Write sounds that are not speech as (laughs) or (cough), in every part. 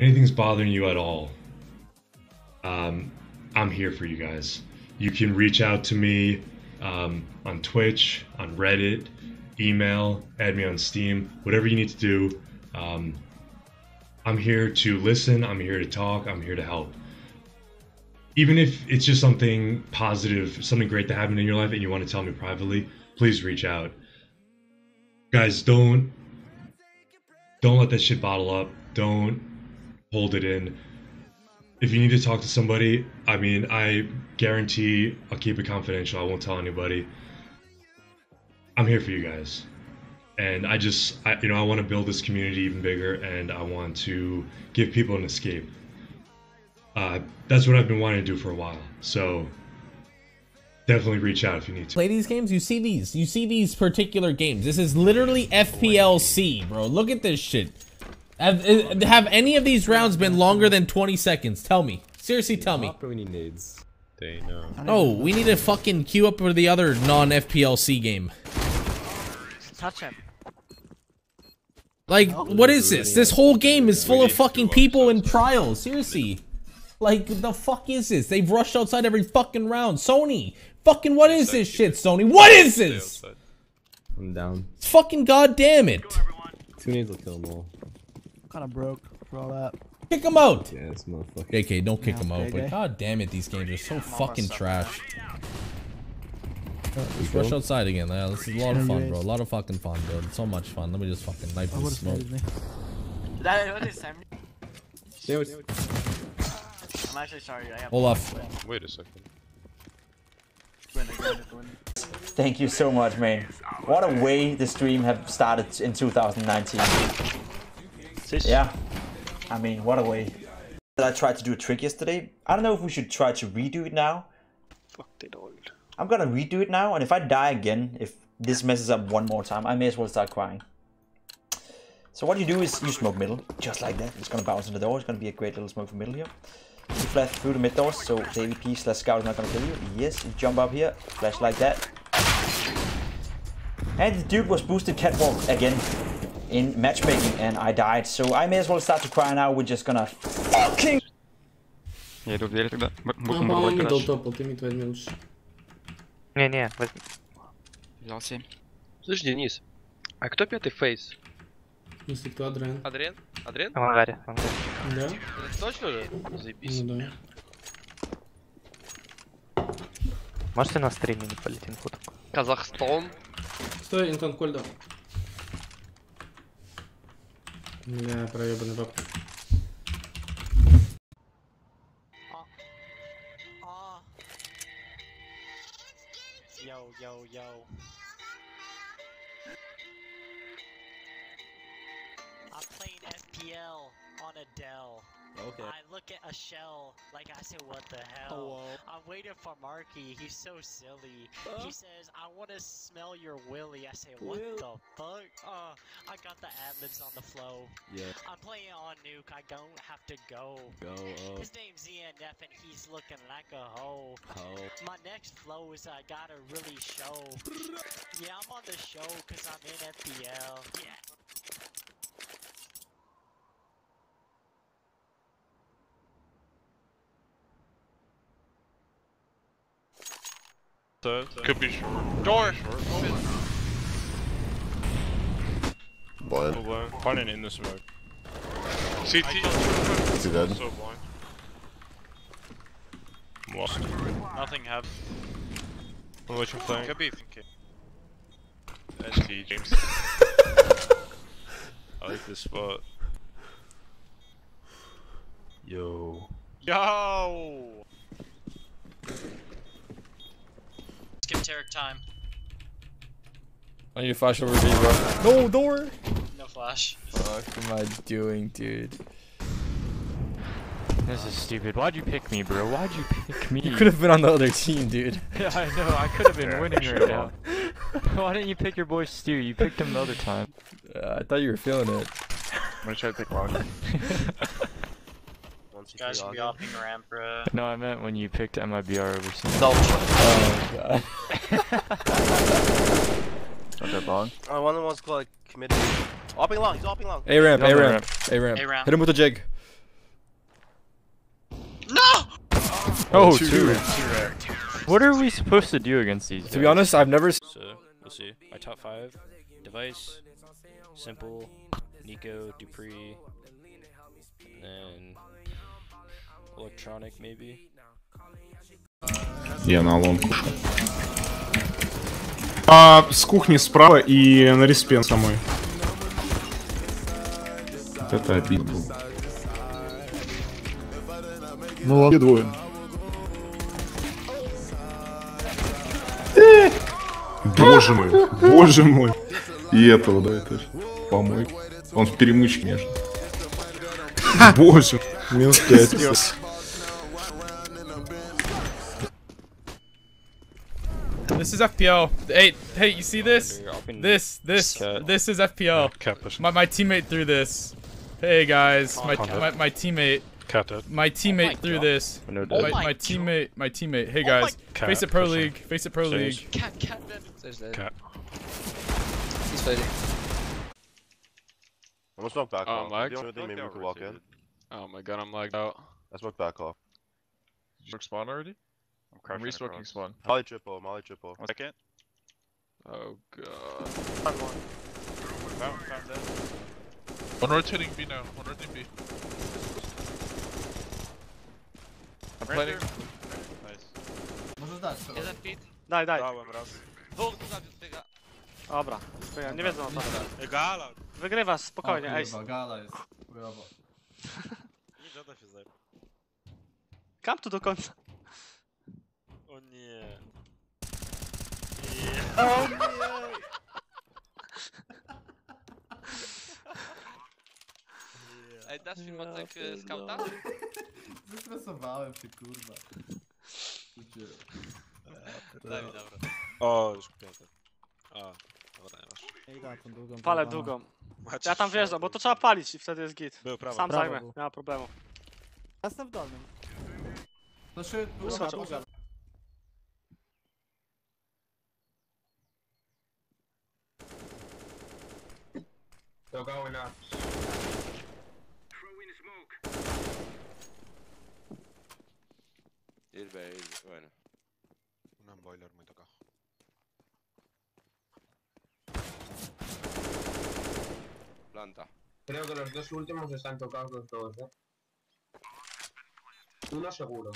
anything's bothering you at all, um, I'm here for you guys. You can reach out to me um, on Twitch, on Reddit, email, add me on Steam, whatever you need to do. Um, I'm here to listen. I'm here to talk. I'm here to help. Even if it's just something positive, something great that happened in your life, and you want to tell me privately, please reach out. Guys, don't don't let that shit bottle up. Don't hold it in. If you need to talk to somebody, I mean, I guarantee I'll keep it confidential. I won't tell anybody. I'm here for you guys. And I just, I, you know, I want to build this community even bigger and I want to give people an escape. Uh, that's what I've been wanting to do for a while. So definitely reach out if you need to. Play these games, you see these. You see these particular games. This is literally FPLC, bro. Look at this shit. Have, uh, have any of these rounds been longer than 20 seconds? Tell me. Seriously, tell me. We need nades. They know. Oh, we need to fucking queue up for the other non-FPLC game. Touch him. Like, what is this? This whole game is full of fucking people in trials. Seriously. Like, the fuck is this? They've rushed outside every fucking round. Sony. Fucking what is this shit, Sony? What is this? I'm down. Fucking goddamn it. Two nades will kill them all. Kind of broke for all that. Kick him out. Yeah, this motherfucker. JK, don't kick Yeah, him out. JK. But god damn it, these games are so fucking trash. Let's Let's rush go. outside again. Yeah, this is a lot of fun, bro. A lot of fucking fun, bro. It's so much fun. Let me just fucking knife I this smoke. saved me. That what is 70? Sandwich. I'm actually sorry. I have Olaf. Wait a second. Thank you so much, man. What a way the stream have started in 2019. Yeah. I mean, what a way. I tried to do a trick yesterday. I don't know if we should try to redo it now. Fuck it all. I'm gonna redo it now, and if I die again, if this messes up one more time, I may as well start crying. So what you do is you smoke middle, just like that. It's gonna bounce in the door. It's gonna be a great little smoke from middle here. You flash through the mid doors, so the AWP slash scout is not gonna kill you. Yes, you jump up here, flash like that. And the dude was boosted catwalk again in matchmaking, and I died. So I may as well start to cry now. We're just gonna fucking. Я иду в дверь тогда. Будем по-моему, брать мидл топал, ты мид возьми лучше. Не-не, возьми. Взял 7. Слышь, Денис, а кто пятый фейс? Если кто, Адриан. Адриан? Адриан? В ангаре. в. Да? Это точно же? Заебись. Ну да. Можете на стриме не полетим фотку? Казахстан. Стой, Интон, Кольда. Бля, проебанный бабка. Ah. Yo, yo, yo. I'm playing FPL on a Dell. Okay. I look at a shell, like I say, what the hell? I'm waiting for Marky. He's so silly. He says, I want to smell your willy. I say, what the fuck? Uh, I got the adlibs on the flow. Yeah. I'm playing on nuke. I don't have to go. Go. Oh. His name's ZNF and he's looking like a hoe. Oh. My next flow is I gotta really show. (laughs) Yeah, I'm on the show cause I'm in FPL. Yeah. Could be short. Door. Blind. Full blind. Finding in the smoke. CT. Is he dead? So blind. I'm lost. Nothing have. What you playing? Could be. ST James. (laughs) I like this spot. Yo. Yo. Skip Tarik time. I need to flash over B, bro. No door! No flash. Fuck am I doing, dude? This is stupid. Why'd you pick me, bro? Why'd you pick me? You could have been on the other team, dude. (laughs) Yeah, I know. I could have been winning sure. right now. Why didn't you pick your boy Stu? You picked him the other time. Uh, I thought you were feeling it. I'm gonna try to pick long. (laughs) Guys should be hopping ramp, bruh. No, I meant when you picked MIBR over Stu. Oh god. (laughs) Okay, bong. Oh, one of them was like committed. Hopping long, he's hopping long. A ramp, A ramp, A ramp. Hit him with a jig. No! Oh, oh two. two. two what are we supposed to do against these? Guys? To be honest, I've never. So we'll see. My top five: dev1ce, s1mple, NiKo, dupreeh, and electronic maybe. Yeah, no, I won't. А, с кухни справа и на респен самой. Вот Это обидно. Ну ладно. двое. Боже мой, боже мой. И этого, да, это помой. Он в перемычке между. Боже, минус пять. This is FPL. Hey, hey, you see this? This, this, this is FPL. My, my teammate threw this. Hey guys, my, my, my teammate. Cat. My teammate threw this. No my, my teammate, my teammate. Hey guys, Cat FACEIT pro pushing. league, FACEIT pro Stairs. league. Cat, cat, man. There's that. Cat. He's fighting. I'm gonna smoke back Oh, off. Mike? The only thing maybe we could walk in. Oh my god, I'm lagged out. I smoked back off. Smoke spawn already? I'm crashing resmoking across. spawn. Molly triple, Molly triple. One second. Oh god. Found, found dead. One rotating B now. One rotating B. I'm Right planning. there. Nice. Możesz dać to. Jeden pit. Daj, daj. Dałem raz. Dwóch tu zabił, zbiega. Dobra, czekaj, nie wiedzą o to. Gala! Wygrywasz, spokojnie, O ej. kurwa, gala jest. Chujowo. Nie żada się zajmie. Kam tu do końca. O nie. O nie! Ej, dasz mi mocek Ja e, skauta? Zestresowałem się, kurwa. Życie. Daj mi, dobra. O, już piąty. A, dobra, nie masz. Ej, daj tą długą. Palę kurwa. długą. Macie Ja tam wjeżdżam, bo to trzeba palić i wtedy jest git. Był prawo. Sam Prawo zajmę, był. nie ma problemu. Jestem w dolnym. Znaczy, długa, Wysłać długa. They're going up. Ir B, ir Bueno. Un boiler muy tocado. Planta. Creo que los dos últimos están tocados los dos, eh. Uno seguro.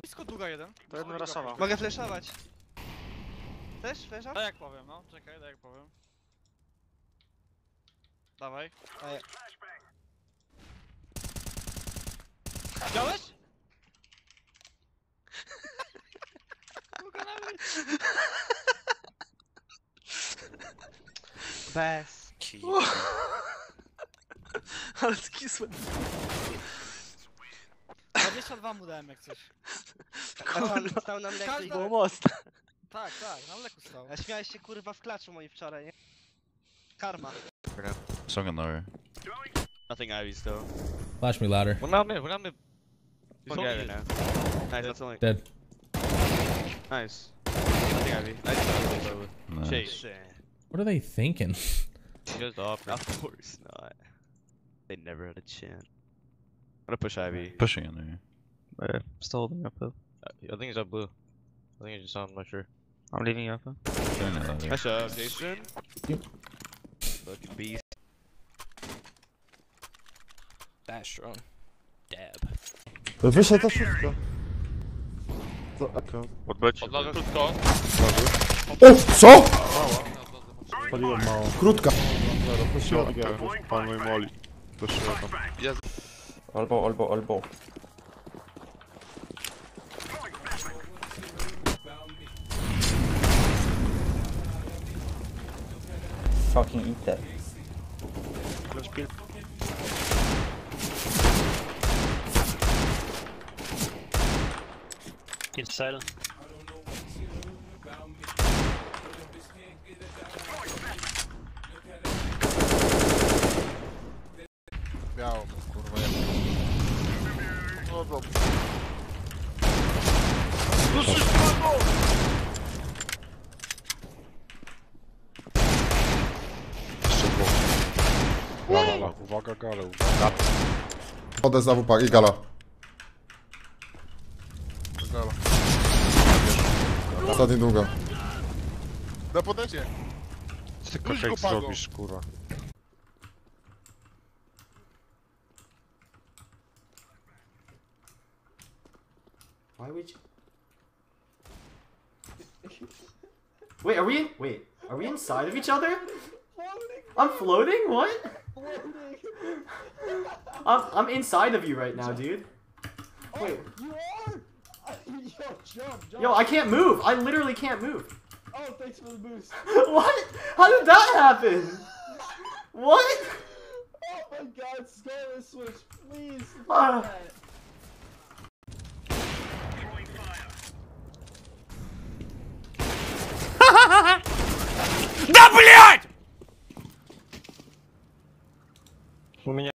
Blisko długa jeden. To jeden raszował. Mogę flashować. Też flasha? Tak jak powiem, no. Czekaj, tak jak powiem. Dawaj. Ej. Widziałeś? Bez. (laughs) Ale skisłem. 22 mu dałem jak coś. Kurwa. Stał na mleku i Każda- Było most. (laughs) Tak, tak, na mleku stał. A śmiałeś się kurwa w klaczu moi wczoraj, nie? Karma. Song on lower. Nothing Ivy still. Flash me ladder. One on mid, one on mid. He's Fuck on you. now. Nice, that's only. Dead. Nice. Nothing Ivy. Nice. Nice. Chase. What are they thinking? Just off. Of course not. They never had a chance. I'm gonna push Ivy. Pushing in there. Uh, still holding up though. I think he's up blue. I think he's just on, I'm not sure. I'm leaving up. Doing it. Nice job, Jason. Yep. Fucking beast. That's strong. Dab. Wyszedł ta szóstka. To aka. Odbeć. Odladę krótko. O, co? Paliłem mało. Krótka. Pan mój moli. To środka. Elbow, elbow, elbow. Fucking eat that. Inside. go! Ruszysz go! Uwaga, gale, uwaga. Wodę z AWP i gala. Gala. Ostatni długo. Na podecie! Ty Rzuć zrobisz, kurwa. Why would you? Wait, are we in? Wait, are we inside of each other? I'm floating. What? I'm I'm inside of you right now, dude. Oh, wait. You are! Yo, jump, jump. Yo, I can't move. I literally can't move. Oh, thanks for the boost. (laughs) what? How did that happen? What? Oh my god, Scarlet Switch, please. Ah. Да блять! У меня